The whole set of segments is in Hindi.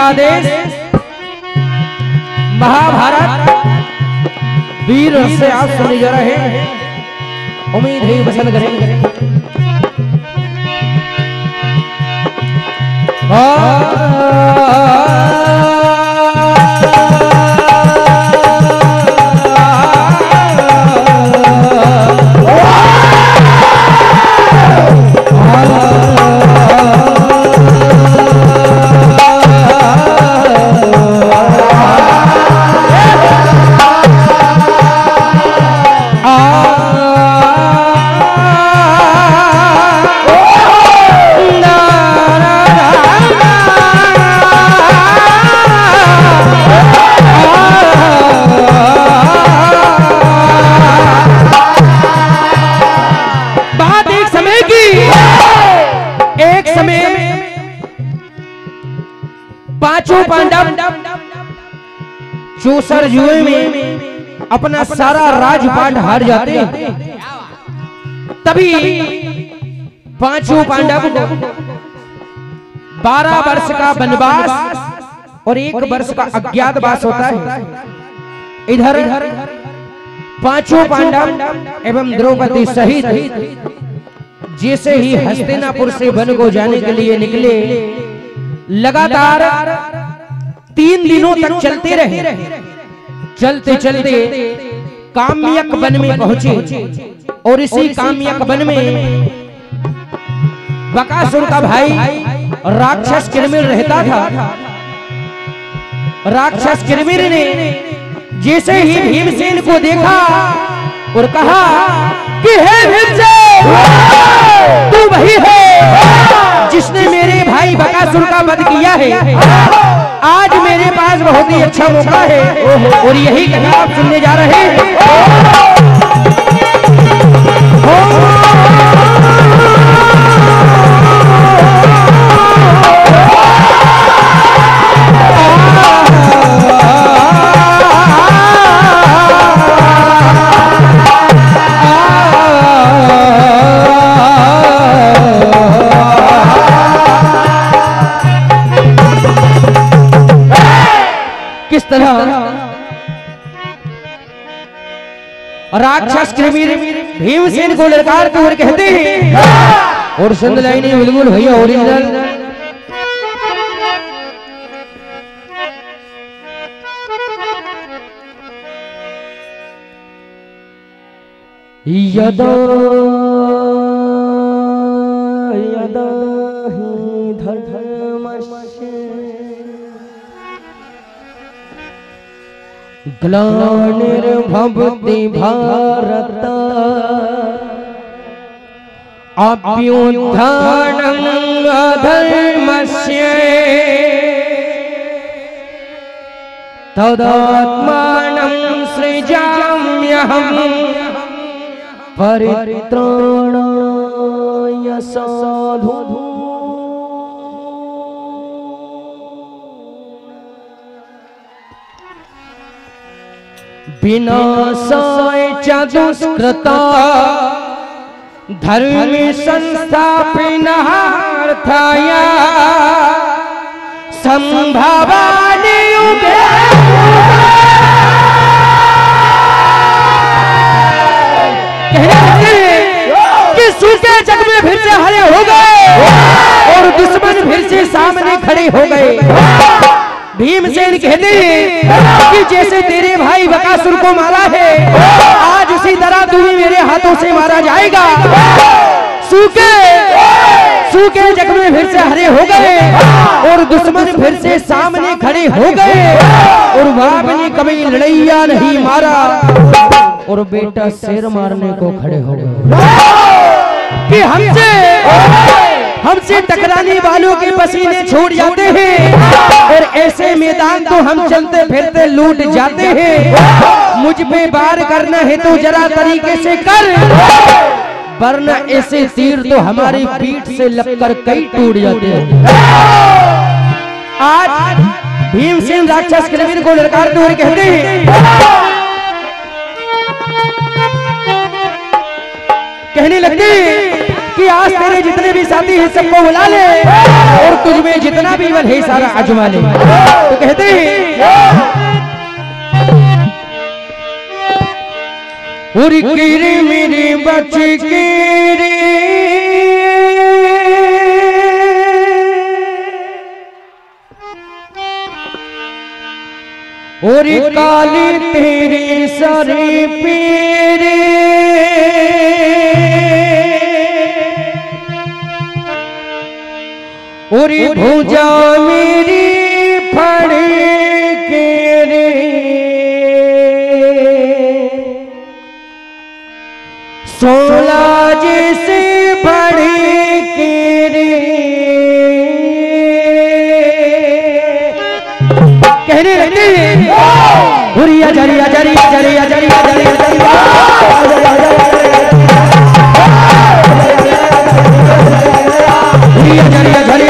का देश महाभारत, वीर से आप सुने जा रहे हैं। उम्मीद है पसंद करेंगे। बात पांडव चूसर जुए में अपना सारा राजपाट हार जाते तभी पाँचों पांडव बारह वर्ष का वनवास और एक वर्ष का अज्ञातवास होता है। इधर पाँचों पांडव एवं द्रौपदी सहित जैसे ही हस्तिनापुर से वन को जाने के लिए निकले, लगातार दिनों तक चलते रहे। चलते चलते काम्यक वन में पहुँचे। और इसी काम्यक वन में बकासुर का भाई राक्षस किरमिर रहता था। राक्षस किरमिर ने जैसे ही भीमसेन को देखा और कहा कि हे भीमसेन तू वही है जिसने मेरे भाई बकासुर का वध किया है। बहुत ही अच्छा मौका है। और यही कहीं आप सुनने जा रहे हैं। किस तरह। राक्षस भीमसेन को ललकारते हुए कहते हैं और संद लाइने बिल्कुल भैया ओरिजिनल। यदा ग्लानिर्भवति भारत अभ्युत्थानम् अधर्मस्य। तदात्मानं सृजाम्यहम् परित्राणाय साधु। दुष्कृता धर्म संस्थापनार्थाय संभवानि युगे। सूखे जग में फिर से हरे हो गए और दुश्मन फिर से सामने खड़े हो गए। भीमसेन कहते हैं कि जैसे तेरे भाई बकासुर को मारा है आज उसी तरह तू भी मेरे हाथों से मारा जाएगा। सूखे सूखे जग में फिर से हरे हो गए और दुश्मन फिर से सामने खड़े हो गए और बाप ने कभी लड़ैया नहीं मारा और बेटा शेर मारने को खड़े हो गए। कि हमसे हमसे टकराने वालों के पसीने छोड़ जाते हैं। और ऐसे मैदान तो हम चलते फिरते लूट जाते हैं। मुझ पे बार करना है तो जरा तरीके से कर। वरना ऐसे तीर तो हमारी पीठ से लगकर कई टूट जाते हैं। आज भीमसेन राक्षस कृमिन को लड़कारते हुए कहते हैं। कहने लगते कि आज तेरे जितने भी साथी हैं, सबको बुला ले। और तुझ में जितना भी बल है, सारा अजमा ले। तो कहते हैं, उरी कीरी मेरी बच्ची कीरी उरी काली तेरी सारी पीरी उरी भूजा मेरी फड़ी के रे। सोला जिसे फड़ी के रे। कहने ज़रिया ज़रिया ज़रिया ज़रिया ज़रिया ज़रिया ज़रिया ज़रिया ज़रिया ज़रिया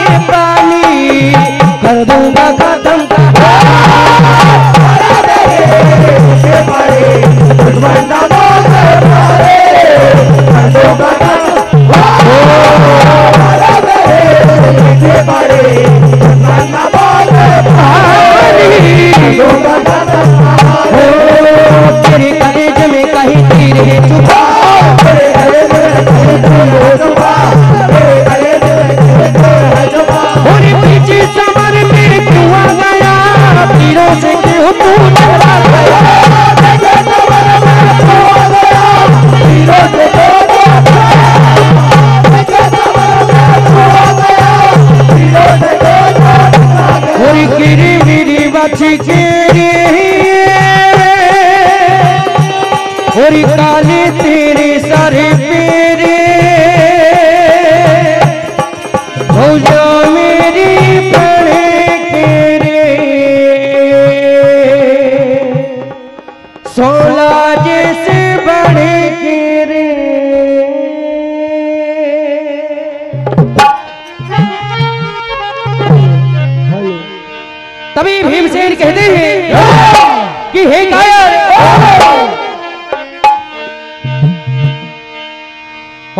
तीरों से क्यों तू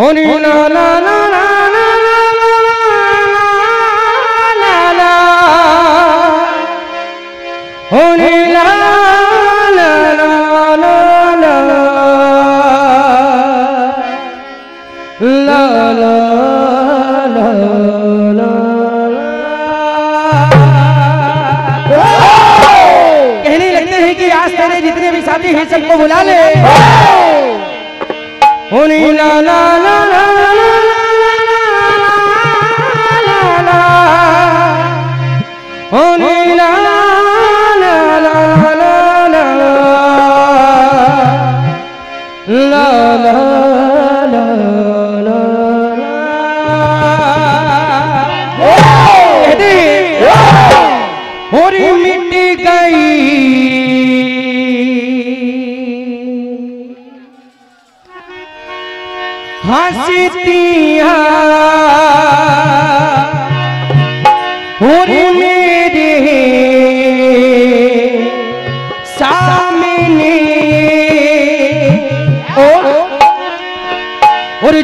होनी ना ना ना ना ना ना ना होनी ना ना ना ना ना ला ला ला ला कहने लगते हैं कि आज तेरे जितने भी साथी हैं सबको बुला ले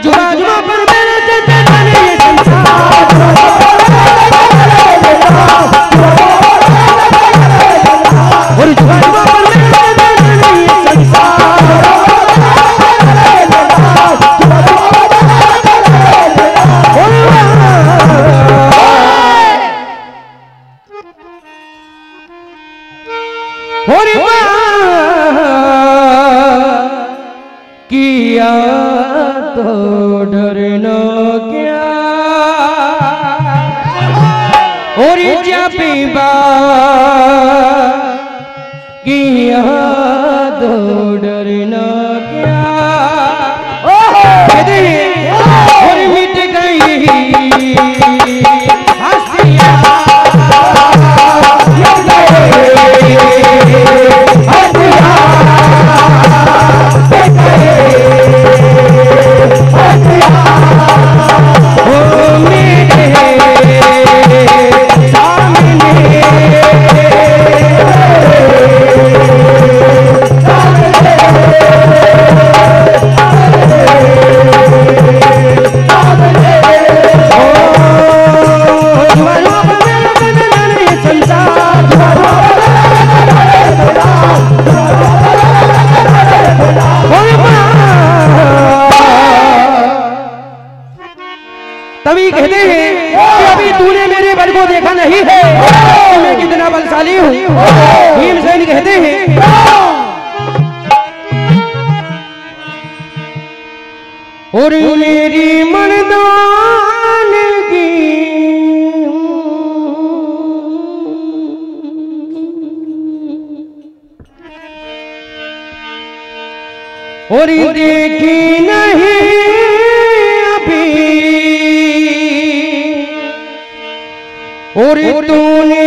जुबा जुबा पर मेरे चंदन ये संसार और जुबा जुबा पर मेरे चंदन ये तो डरना क्या और जब किया बलशाली हूँ। भीमसेन कहते हैं। और मेरी मर्दान और देखी नहीं अभी। और तूने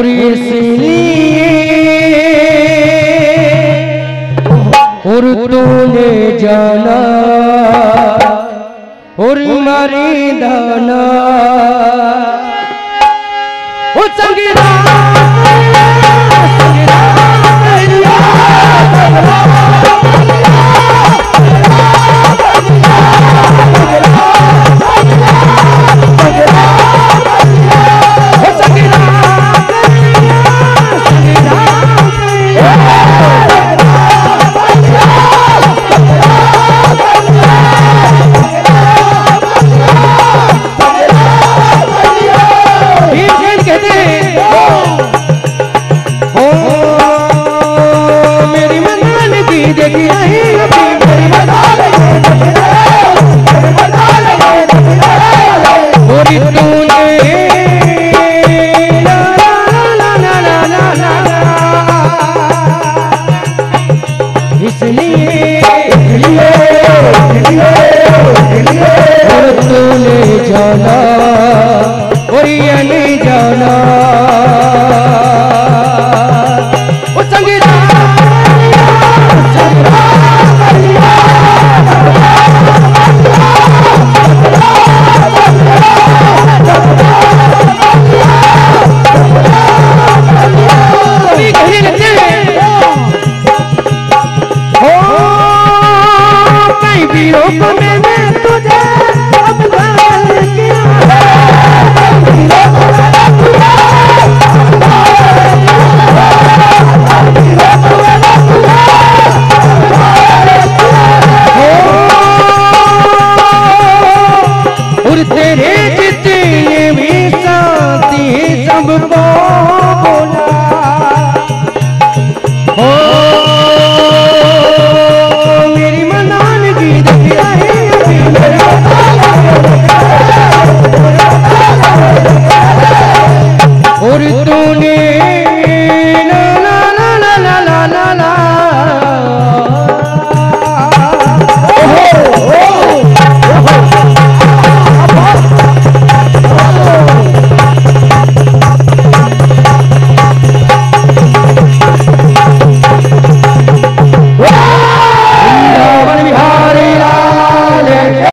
और इसलिए और तूने जाना और मारी दाना। ओ संगीता भीमसेन yeah.